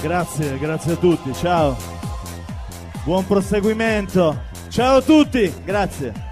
Grazie, grazie a tutti, ciao. Buon proseguimento. Ciao a tutti, grazie.